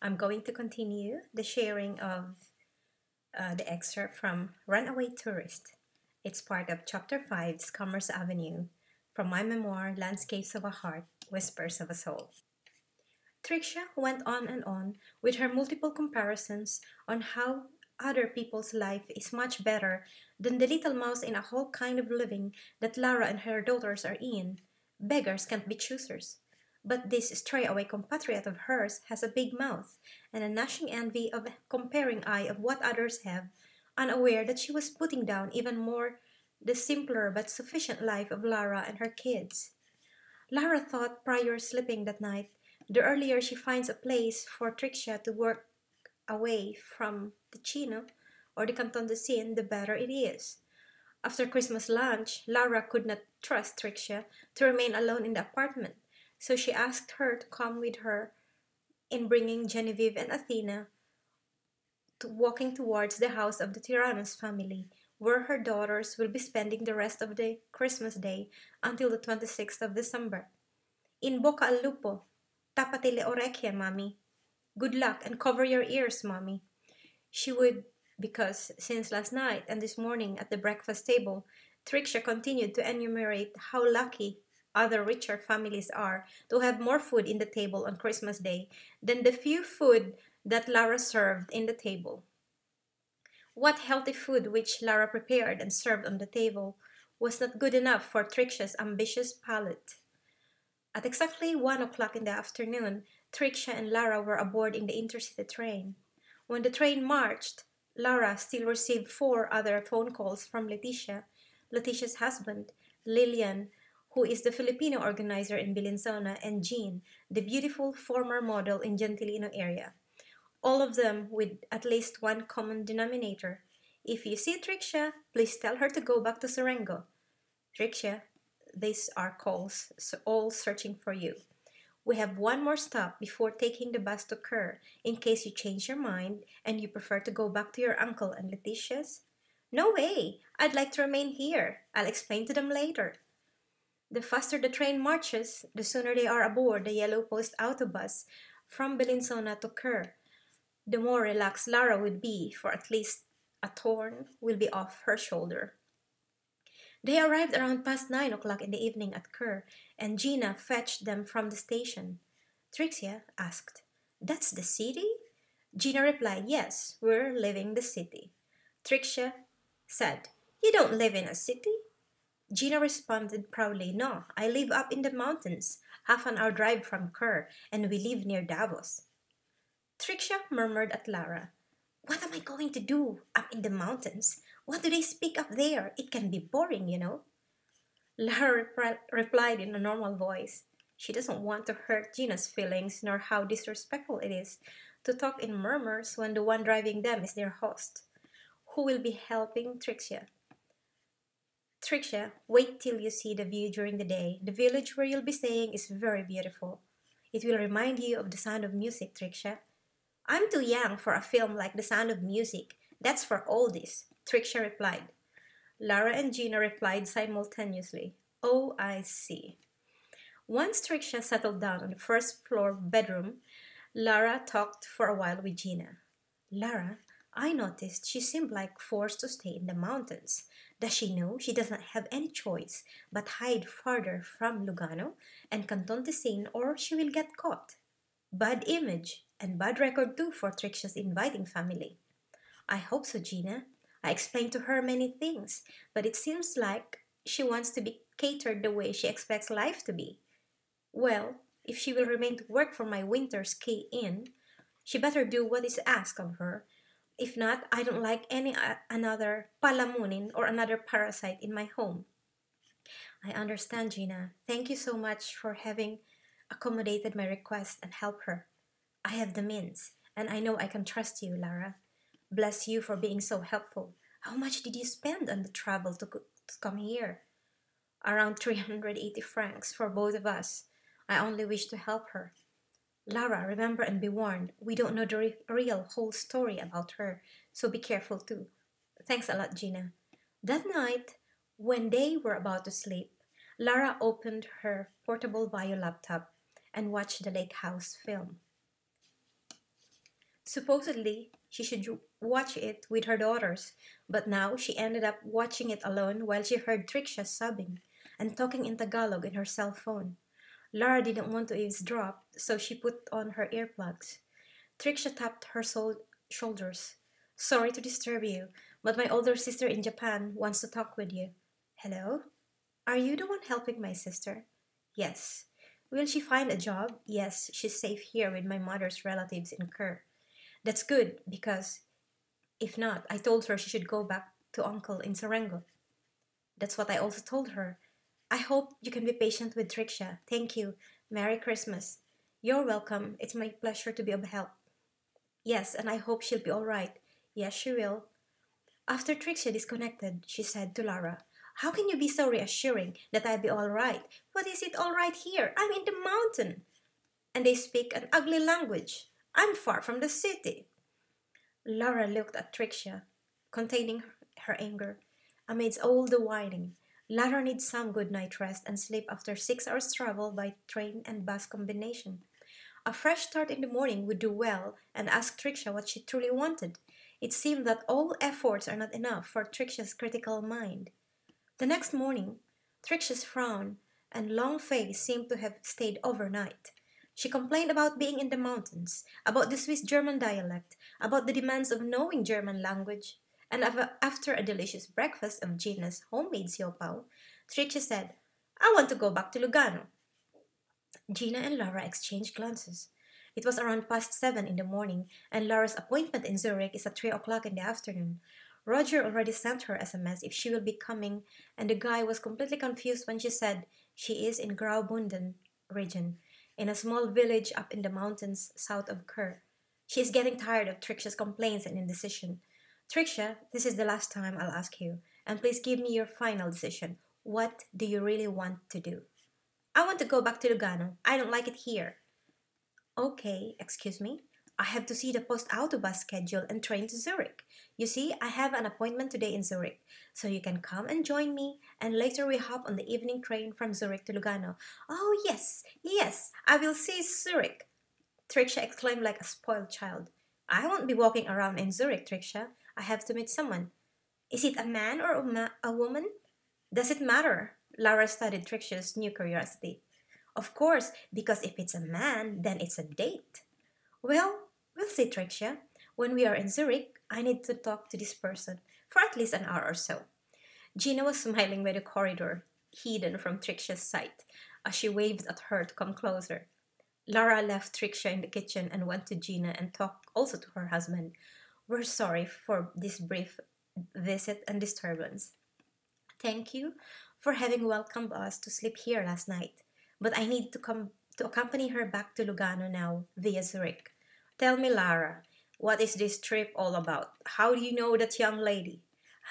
I'm going to continue the sharing of uh, the excerpt from Runaway Tourist. It's part of Chapter 5 Scammers' Avenue from my memoir, Landscapes of a Heart, Whispers of a Soul. Tricia went on and on with her multiple comparisons on how other people's life is much better than the little mouse in a whole kind of living that Lara and her daughters are in. Beggars can't be choosers. But this stray-away compatriot of hers has a big mouth and a gnashing envy of comparing eye of what others have, unaware that she was putting down even more the simpler but sufficient life of Lara and her kids. Lara thought prior sleeping that night, the earlier she finds a place for Tricia to work away from the Ticino or the Canton Tessin, the better it is. After Christmas lunch, Lara could not trust Tricia to remain alone in the apartment, so she asked her to come with her in bringing Genevieve and Athena to walking towards the house of the Tyrannos family, where her daughters will be spending the rest of the Christmas day until the 26th of December. In boca al lupo, tapate le orecchie, mommy. Good luck and cover your ears, mommy. She would, because since last night and this morning at the breakfast table, Tricia continued to enumerate how lucky other richer families are to have more food in the table on Christmas Day than the few food that Lara served in the table. What healthy food which Lara prepared and served on the table was not good enough for Tricia's ambitious palate. At exactly one o'clock in the afternoon, Tricia and Lara were aboard in the intercity train. When the train marched, Lara still received four other phone calls from Leticia, Leticia's husband, Lillian, who is the Filipino organizer in Bellinzona, and Jean, the beautiful former model in Gentilino area. All of them with at least one common denominator. If you see Tricia, please tell her to go back to Sorengo. Tricia, these are calls, so all searching for you. We have one more stop before taking the bus to Chur, in case you change your mind and you prefer to go back to your uncle and Leticia's. No way! I'd like to remain here. I'll explain to them later. The faster the train marches, the sooner they are aboard the Yellow Post autobus from Bellinzona to Chur. The more relaxed Lara would be, for at least a thorn will be off her shoulder. They arrived around past nine o'clock in the evening at Chur, and Gina fetched them from the station. Tricia asked, That's the city? Gina replied, Yes, we're leaving the city. Tricia said, You don't live in a city? Gina responded proudly, No, I live up in the mountains, half an hour drive from Chur, and we live near Davos. Tricia murmured at Lara, What am I going to do up in the mountains? What do they speak up there? It can be boring, you know. Lara rep- replied in a normal voice. She doesn't want to hurt Gina's feelings, nor how disrespectful it is to talk in murmurs when the one driving them is their host, who will be helping Tricia. Tricia, wait till you see the view during the day. The village where you'll be staying is very beautiful. It will remind you of the sound of music, Tricia. I'm too young for a film like The Sound of Music. That's for oldies, Tricia replied. Lara and Gina replied simultaneously. Oh, I see. Once Tricia settled down on the first floor bedroom, Lara talked for a while with Gina. Lara, I noticed she seemed like forced to stay in the mountains. Does she know she does not have any choice but hide farther from Lugano and Canton Tessin or she will get caught? Bad image and bad record too for Tricia's inviting family. I hope so, Gina. I explained to her many things, but it seems like she wants to be catered the way she expects life to be. Well, if she will remain to work for my winter ski inn, she better do what is asked of her if not, I don't like any uh, another palamunin or another parasite in my home. I understand, Gina. Thank you so much for having accommodated my request and help her. I have the means, and I know I can trust you, Lara. Bless you for being so helpful. How much did you spend on the travel to, to come here? Around 380 francs for both of us. I only wish to help her. Lara, remember and be warned. We don't know the re- real whole story about her, so be careful too. Thanks a lot, Gina. That night, when they were about to sleep, Lara opened her portable Vaio laptop and watched the Lake House film. Supposedly, she should watch it with her daughters, but now she ended up watching it alone while she heard Tricia sobbing and talking in Tagalog in her cell phone. Lara didn't want to eavesdrop, so she put on her earplugs. Tricia tapped her shoulders. Sorry to disturb you, but my older sister in Japan wants to talk with you. Hello? Are you the one helping my sister? Yes. Will she find a job? Yes, she's safe here with my mother's relatives in Chur. That's good because if not, I told her she should go back to uncle in Sorengo. That's what I also told her. I hope you can be patient with Tricia. Thank you. Merry Christmas. You're welcome. It's my pleasure to be of help. Yes, and I hope she'll be all right. Yes, she will. After Tricia disconnected, she said to Lara, How can you be so reassuring that I'll be all right? What is it all right here? I'm in the mountain. And they speak an ugly language. I'm far from the city. Lara looked at Tricia, containing her anger. Amidst all the whining, Lara needs some good night rest and sleep after six hours travel by train and bus combination. A fresh start in the morning would do well and ask Tricia what she truly wanted. It seemed that all efforts are not enough for Tricia's critical mind. The next morning, Tricia's frown and long face seemed to have stayed overnight. She complained about being in the mountains, about the Swiss German dialect, about the demands of knowing German language, and after a delicious breakfast of Gina's homemade siopao, Tricia said, I want to go back to Lugano. Gina and Lara exchanged glances. It was around past seven in the morning, and Lara's appointment in Zurich is at three o'clock in the afternoon. Roger already sent her SMS if she will be coming, and the guy was completely confused when she said she is in Graubünden region, in a small village up in the mountains south of Chur. She is getting tired of Tricia's complaints and indecision. Tricia, this is the last time I'll ask you, and please give me your final decision. What do you really want to do? I want to go back to Lugano. I don't like it here. Okay, excuse me. I have to see the post autobus schedule and train to Zurich. You see, I have an appointment today in Zurich, so you can come and join me, and later we hop on the evening train from Zurich to Lugano. Oh, yes, yes, I will see Zurich. Tricia exclaimed like a spoiled child. I won't be walking around in Zurich, Tricia. I have to meet someone. Is it a man or a, ma- a woman? Does it matter? Lara studied Tricia's new curiosity. Of course, because if it's a man, then it's a date. Well, we'll see, Tricia. When we are in Zurich, I need to talk to this person for at least an hour or so. Gina was smiling by the corridor, hidden from Tricia's sight, as she waved at her to come closer. Lara left Tricia in the kitchen and went to Gina and talked also to her husband, we're sorry for this brief visit and disturbance. Thank you for having welcomed us to sleep here last night, but I need to come to accompany her back to Lugano now via Zurich. Tell me, Lara, what is this trip all about? How do you know that young lady?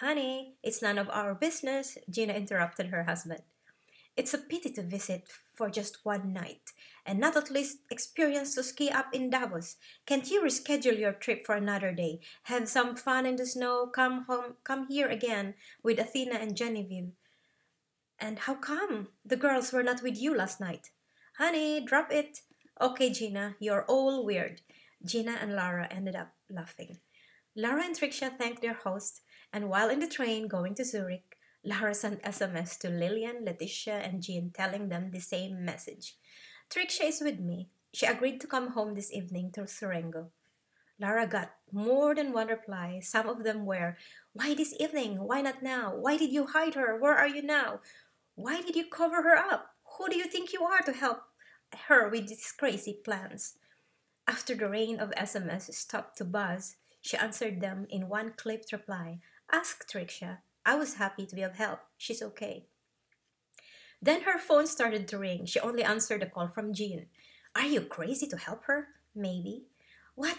Honey, it's none of our business, Gina interrupted her husband. It's a pity to visit for just one night and not at least experience to ski up in Davos. Can't you reschedule your trip for another day? Have some fun in the snow, come home, come here again with Athena and Genevieve. And how come the girls were not with you last night? Honey, drop it. Okay, Gina, you're all weird. Gina and Lara ended up laughing. Lara and Tricia thanked their host, and while in the train going to Zurich, Lara sent SMS to Lillian, Leticia, and Jean telling them the same message. Tricia is with me. She agreed to come home this evening to Sorengo. Lara got more than one reply. Some of them were, Why this evening? Why not now? Why did you hide her? Where are you now? Why did you cover her up? Who do you think you are to help her with these crazy plans? After the rain of SMS stopped to buzz, she answered them in one clipped reply. Ask Tricia. I was happy to be of help. She's okay. Then her phone started to ring. She only answered a call from Jean. Are you crazy to help her? Maybe. What?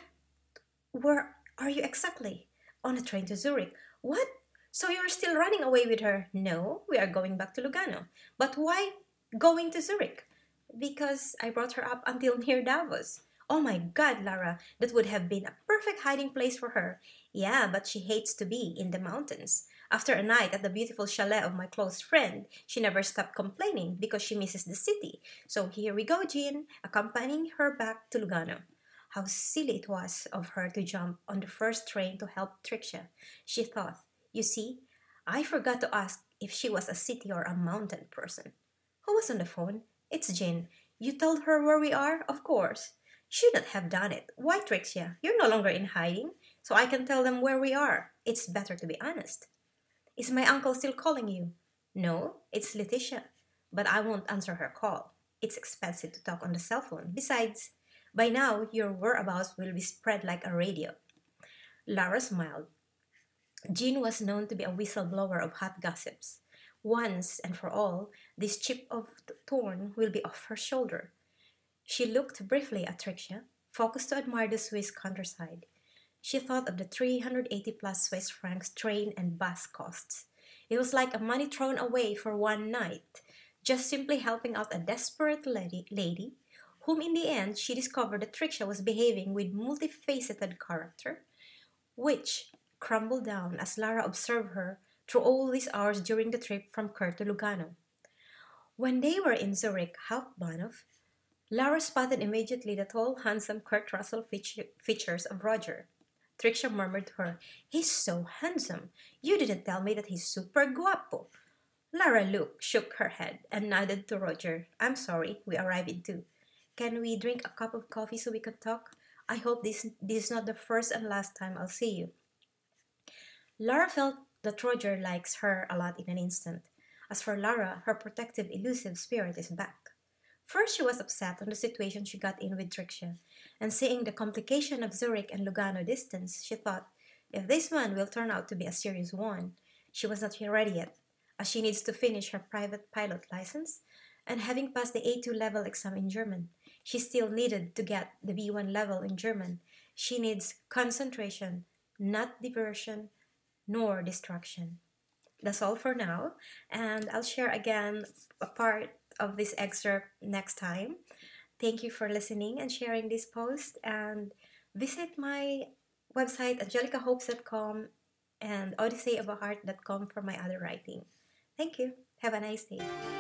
Where are you exactly? On a train to Zurich. What? So you're still running away with her? No, we are going back to Lugano. But why going to Zurich? Because I brought her up until near Davos. Oh my god, Lara, that would have been a perfect hiding place for her. Yeah, but she hates to be in the mountains. After a night at the beautiful chalet of my close friend, she never stopped complaining because she misses the city. So here we go, Jean, accompanying her back to Lugano. how silly it was of her to jump on the first train to help Trixia. She thought, You see, I forgot to ask if she was a city or a mountain person. Who was on the phone? It's Jean. You told her where we are? Of course. Shouldn't have done it. Why, Trixia? You're no longer in hiding, so I can tell them where we are. It's better to be honest. Is my uncle still calling you? No, it's Letitia. But I won't answer her call. It's expensive to talk on the cell phone. Besides, by now your whereabouts will be spread like a radio. Lara smiled. Jean was known to be a whistleblower of hot gossips. Once and for all, this chip of thorn will be off her shoulder. She looked briefly at Trixia, focused to admire the Swiss countryside. She thought of the 380 plus Swiss francs train and bus costs. It was like a money thrown away for one night, just simply helping out a desperate lady, lady whom in the end she discovered that Trixia was behaving with multifaceted character, which crumbled down as Lara observed her through all these hours during the trip from Chur to Lugano. When they were in Zurich Hauptbahnhof, Lara spotted immediately the tall, handsome Kurt Russell features of Roger. Trixia murmured to her, He's so handsome. You didn't tell me that he's super guapo. Lara looked, shook her head, and nodded to Roger. I'm sorry, we arrived in two. Can we drink a cup of coffee so we can talk? I hope this, this is not the first and last time I'll see you. Lara felt that Roger likes her a lot in an instant. As for Lara, her protective, elusive spirit is back. First, she was upset on the situation she got in with Trixia, and seeing the complication of Zurich and Lugano distance, she thought, if this one will turn out to be a serious one, she was not ready yet, as she needs to finish her private pilot license, and having passed the A2 level exam in German, she still needed to get the B1 level in German. She needs concentration, not diversion nor distraction. That's all for now, and I'll share again a part of this excerpt next time. Thank you for listening and sharing this post and visit my website angelicahopes.com and odysseyofaheart.com for my other writing. Thank you. Have a nice day.